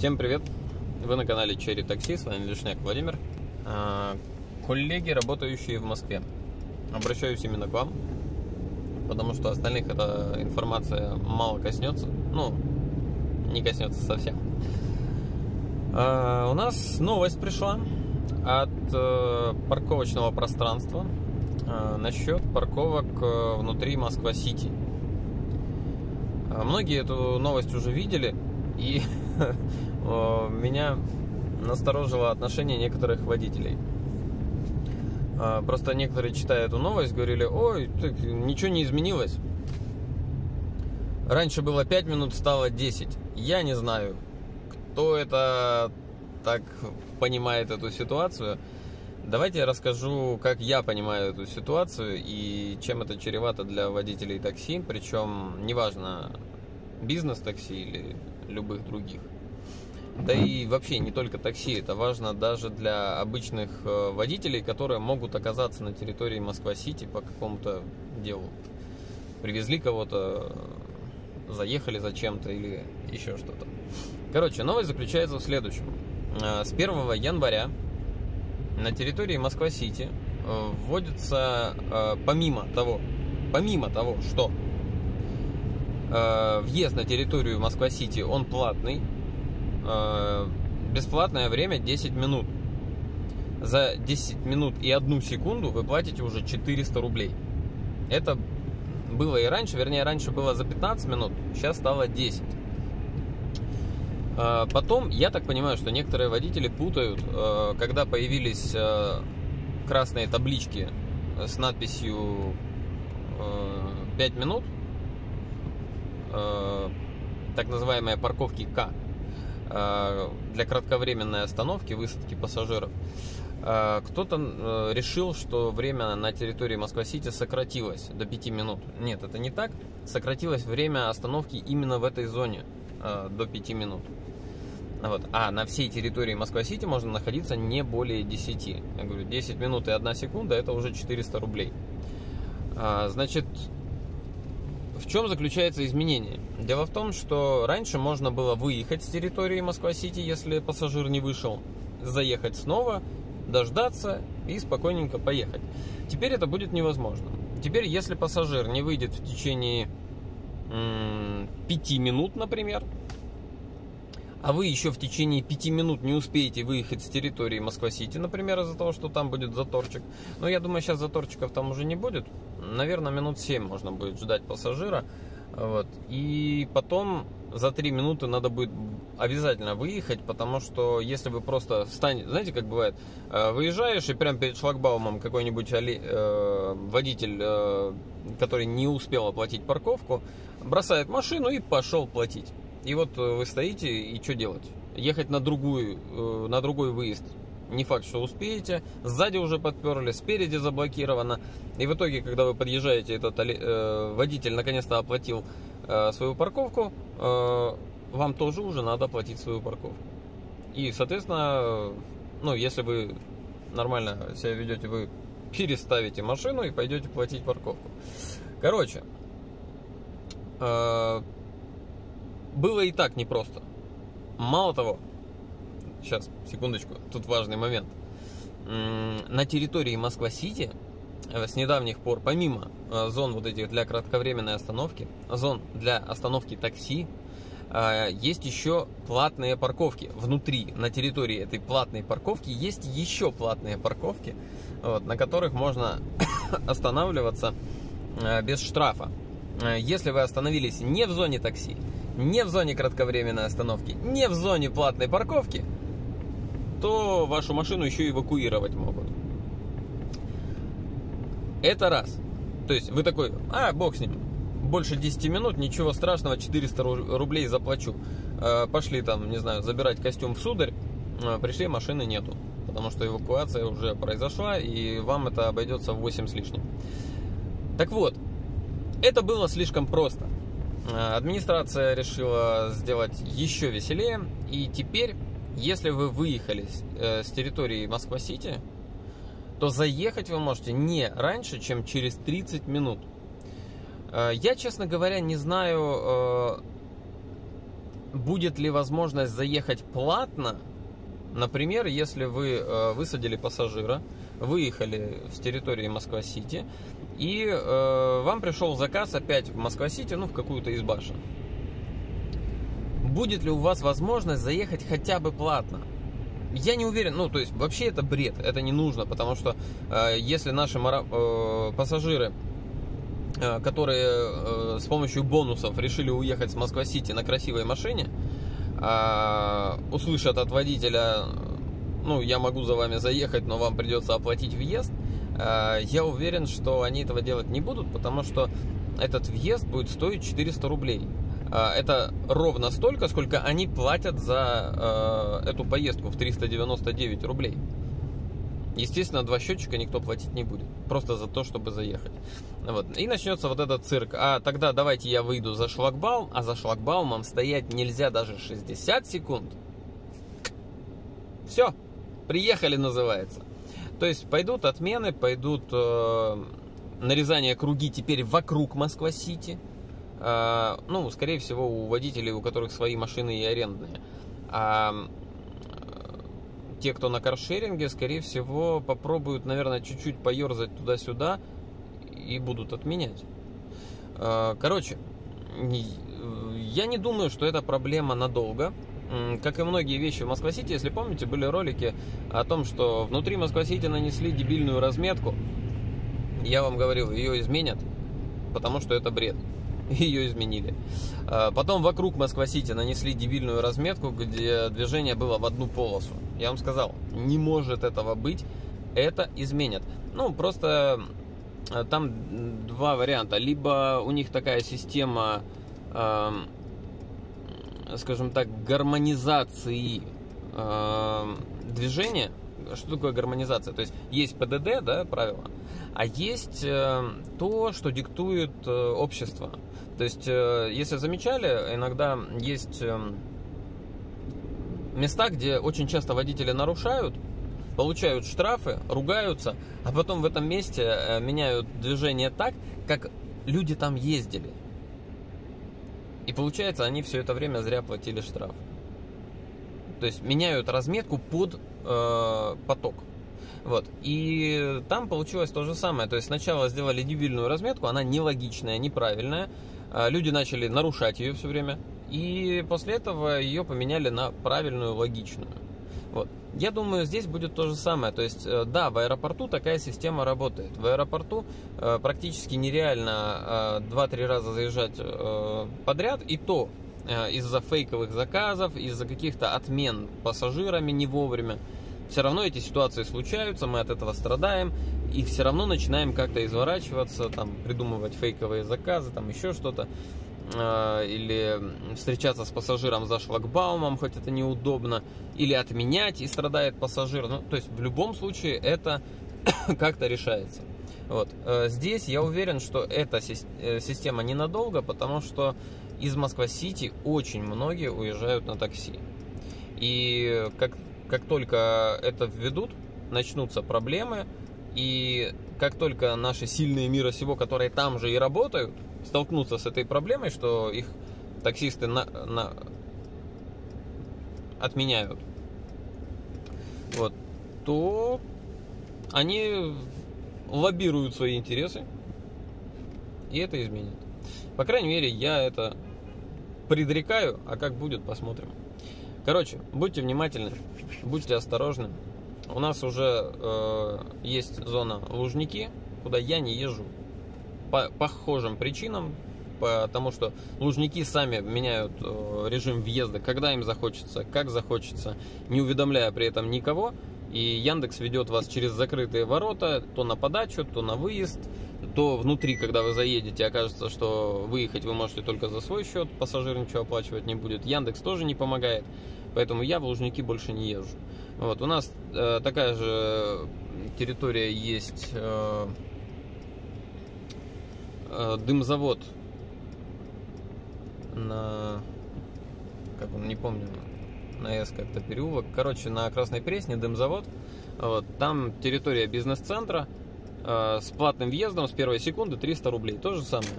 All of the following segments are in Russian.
Всем привет! Вы на канале Черри Такси, с вами Лишняк Владимир. А, коллеги, работающие в Москве, обращаюсь именно к вам, потому что остальных эта информация мало коснется, ну, не коснется совсем. А, у нас новость пришла от э, парковочного пространства э, насчет парковок э, внутри Москва-Сити. Многие эту новость уже видели, и меня насторожило отношение некоторых водителей. А, просто некоторые, читая эту новость, говорили, ой, так, ничего не изменилось. Раньше было 5 минут, стало 10. Я не знаю, кто это так понимает эту ситуацию. Давайте я расскажу, как я понимаю эту ситуацию и чем это чревато для водителей такси, причем неважно, бизнес-такси или любых других. Да и вообще не только такси, это важно даже для обычных э, водителей, которые могут оказаться на территории Москва-Сити по какому-то делу. Привезли кого-то, заехали зачем-то или еще что-то. Короче, новость заключается в следующем. Э, с 1 января на территории Москва-Сити э, вводится, помимо того, помимо того, что въезд на территорию Москва-Сити, он платный, Э, бесплатное время 10 минут. За 10 минут и 1 секунду вы платите уже 400 рублей. Это было и раньше, вернее, раньше было за 15 минут, сейчас стало 10. Э, потом, я так понимаю, что некоторые водители путают, э, когда появились красные таблички с надписью 5 минут, так называемые парковки К, Э, для кратковременной остановки, высадки пассажиров. Э, кто-то э, решил, что время на территории Москва-Сити сократилось до 5 минут. Нет, это не так. Сократилось время остановки именно в этой зоне до 5 минут. Вот. А на всей территории Москва-Сити можно находиться не более 10. Я говорю, 10 минут и 1 секунда это уже 400 рублей. Значит, в чем заключается изменение? Дело в том, что раньше можно было выехать с территории Москва-Сити, если пассажир не вышел, заехать снова, дождаться и спокойненько поехать. Теперь это будет невозможно. Теперь, если пассажир не выйдет в течение м- 5 минут, например, а вы еще в течение 5 минут не успеете выехать с территории Москва-Сити, например, из-за того, что там будет заторчик. Но я думаю, сейчас заторчиков там уже не будет. Наверное, минут 7 можно будет ждать пассажира. Вот. И потом за 3 минуты надо будет обязательно выехать, потому что если вы просто встанете, знаете, как бывает, э, выезжаешь и прямо перед шлагбаумом какой-нибудь э, водитель, э, который не успел оплатить парковку, бросает машину и пошел платить. И вот э, вы стоите, и что делать? Ехать на, другую, э, на другой выезд не факт, что успеете. Сзади уже подперли, спереди заблокировано. И в итоге, когда вы подъезжаете, этот э, водитель наконец-то оплатил свою парковку, вам тоже уже надо оплатить свою парковку. И, соответственно, ну, если вы нормально себя ведете, вы переставите машину и пойдете платить парковку. Короче, было и так непросто. Мало того, сейчас, секундочку, тут важный момент. На территории Москва-Сити э, с недавних пор, помимо э, зон вот этих для кратковременной остановки, зон для остановки такси, э, есть еще платные парковки. Внутри, на территории этой платной парковки, есть еще платные парковки, вот, на которых можно останавливаться без штрафа. Если вы остановились не в зоне такси, не в зоне кратковременной остановки, не в зоне платной парковки, то вашу машину еще эвакуировать могут. Это раз. То есть вы такой, а, бог с ним, больше 10 минут, ничего страшного, 400 рублей заплачу. Э, пошли там, не знаю, забирать костюм в сударь, э, пришли, машины нету. Потому что эвакуация уже произошла, и вам это обойдется в 8 с лишним. Так вот, это было слишком просто. Э, администрация решила сделать еще веселее. И теперь, если вы выехали э, с территории Москва-Сити, то заехать вы можете не раньше, чем через 30 минут. Э, я, честно говоря, не знаю, будет ли возможность заехать платно, например, если вы высадили пассажира, выехали с территории Москва-Сити, и э, вам пришел заказ опять в Москва-Сити, ну, в какую-то из башен. Будет ли у вас возможность заехать хотя бы платно? Я не уверен, ну, то есть, вообще это бред, это не нужно, потому что э, если наши мара- э, пассажиры Э, которые э, с помощью бонусов решили уехать с Москва-Сити на красивой машине, а, услышат от водителя, ну, я могу за вами заехать, но вам придется оплатить въезд, а, я уверен, что они этого делать не будут, потому что этот въезд будет стоить 400 рублей. А, это ровно столько, сколько они платят за э, эту поездку в 399 рублей. Естественно, два счетчика никто платить не будет. Просто за то, чтобы заехать. Вот. И начнется вот этот цирк. А тогда давайте я выйду за шлагбаум, а за шлагбаумом стоять нельзя даже 60 секунд. Все, приехали называется. То есть пойдут отмены, пойдут э, нарезание круги теперь вокруг Москва-Сити. Э, ну, скорее всего, у водителей, у которых свои машины и арендные. А те, кто на каршеринге, скорее всего, попробуют, наверное, чуть-чуть поерзать туда-сюда и будут отменять. А, короче, я не думаю, что это проблема надолго. Как и многие вещи в Москва-Сити, если помните, были ролики о том, что внутри Москва-Сити нанесли дебильную разметку. Я вам говорил, ее изменят, потому что это бред. Ее изменили. А, потом вокруг Москва-Сити нанесли дебильную разметку, где движение было в одну полосу. Я вам сказал, не может этого быть, это изменят. Ну, просто э, там два варианта. Либо у них такая система, э, скажем так, гармонизации э, движения. Что такое гармонизация? То есть есть ПДД, да, правила, а есть э, то, что диктует э, общество. То есть, э, если замечали, иногда есть... Э, места, где очень часто водители нарушают, получают штрафы, ругаются, а потом в этом месте э, меняют движение так, как люди там ездили. И получается, они все это время зря платили штраф. То есть меняют разметку под э, поток. Вот. И там получилось то же самое. То есть сначала сделали дебильную разметку, она нелогичная, неправильная. А люди начали нарушать ее все время. И после этого ее поменяли на правильную, логичную. Вот. Я думаю, здесь будет то же самое. То есть, э, да, в аэропорту такая система работает. В аэропорту э, практически нереально э, 2-3 раза заезжать э, подряд, и то э, из-за фейковых заказов, из-за каких-то отмен пассажирами не вовремя. Все равно эти ситуации случаются, мы от этого страдаем, и все равно начинаем как-то изворачиваться, там, придумывать фейковые заказы, там еще что-то. Э, или встречаться с пассажиром за шлагбаумом, хоть это неудобно, или отменять, и страдает пассажир. Ну, то есть в любом случае это как-то решается. Вот. Э, здесь я уверен, что эта э, система ненадолго, потому что из Москва-Сити очень многие уезжают на такси. И как, как только это введут, начнутся проблемы, и как только наши сильные мира сего, которые там же и работают, столкнутся с этой проблемой, что их таксисты на, на, отменяют, вот, то они лоббируют свои интересы, и это изменит. По крайней мере, я это предрекаю, а как будет, посмотрим. Короче, будьте внимательны, будьте осторожны. У нас уже э, есть зона Лужники, куда я не езжу по похожим причинам, потому что лужники сами меняют э, режим въезда, когда им захочется, как захочется, не уведомляя при этом никого. И Яндекс ведет вас через закрытые ворота, то на подачу, то на выезд, то внутри, когда вы заедете, окажется, что выехать вы можете только за свой счет, пассажир ничего оплачивать не будет. Яндекс тоже не помогает, поэтому я в Лужники больше не езжу. Вот, у нас э, такая же территория есть... Э, э, дымзавод на... Как он, не помню, на С как-то переулок. Короче, на Красной Пресне дымзавод. Вот, там территория бизнес-центра э, с платным въездом с первой секунды 300 рублей. То же самое.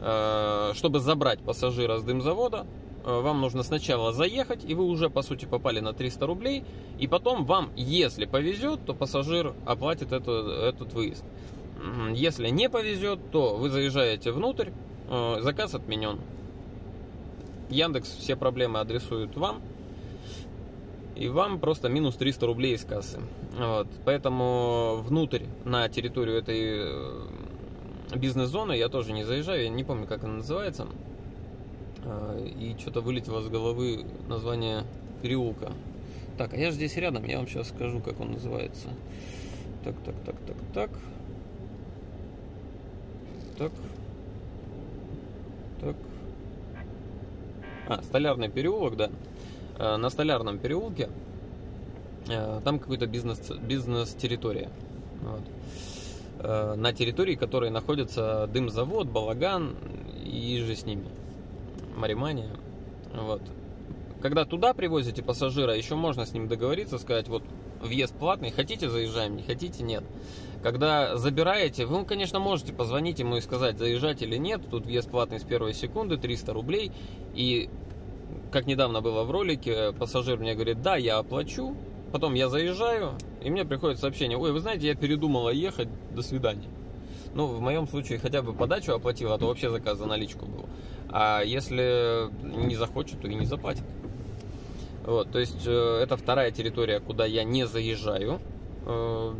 Э, чтобы забрать пассажира с дымзавода, э, вам нужно сначала заехать, и вы уже, по сути, попали на 300 рублей, и потом вам, если повезет, то пассажир оплатит это, этот выезд. Если не повезет, то вы заезжаете внутрь, э, заказ отменен. Яндекс все проблемы адресует вам, и вам просто минус 300 рублей из кассы. Вот. Поэтому внутрь, на территорию этой э, бизнес-зоны я тоже не заезжаю, я не помню, как она называется. А, и что-то вылетело с головы название переулка. Так, а я же здесь рядом, я вам сейчас скажу, как он называется. Так, так, так, так, так. Так. Так. А, Столярный переулок, да. А, на Столярном переулке а, там какой-то бизнес, бизнес-территория. Вот. На территории которой находится дымзавод, балаган и же с ними. Маримания. Вот. Когда туда привозите пассажира, еще можно с ним договориться, сказать, вот въезд платный, хотите заезжаем, не хотите нет. Когда забираете, вы, конечно, можете позвонить ему и сказать, заезжать или нет, тут въезд платный с первой секунды, 300 рублей, и как недавно было в ролике, пассажир мне говорит, да, я оплачу, потом я заезжаю, и мне приходит сообщение, ой, вы знаете, я передумала ехать, до свидания. Ну, в моем случае хотя бы подачу оплатил, а то вообще заказ за наличку был. А если не захочет, то и не заплатит. Вот, то есть э, это вторая территория, куда я не заезжаю. Э,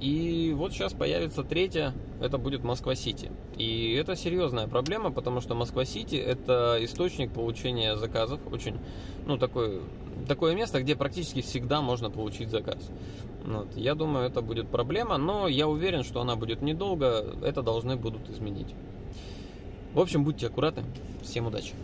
и вот сейчас появится третья, это будет Москва-Сити. И это серьезная проблема, потому что Москва-Сити это источник получения заказов, очень, ну, такой, такое место, где практически всегда можно получить заказ. Вот. Я думаю, это будет проблема, но я уверен, что она будет недолго, это должны будут изменить. В общем, будьте аккуратны, всем удачи!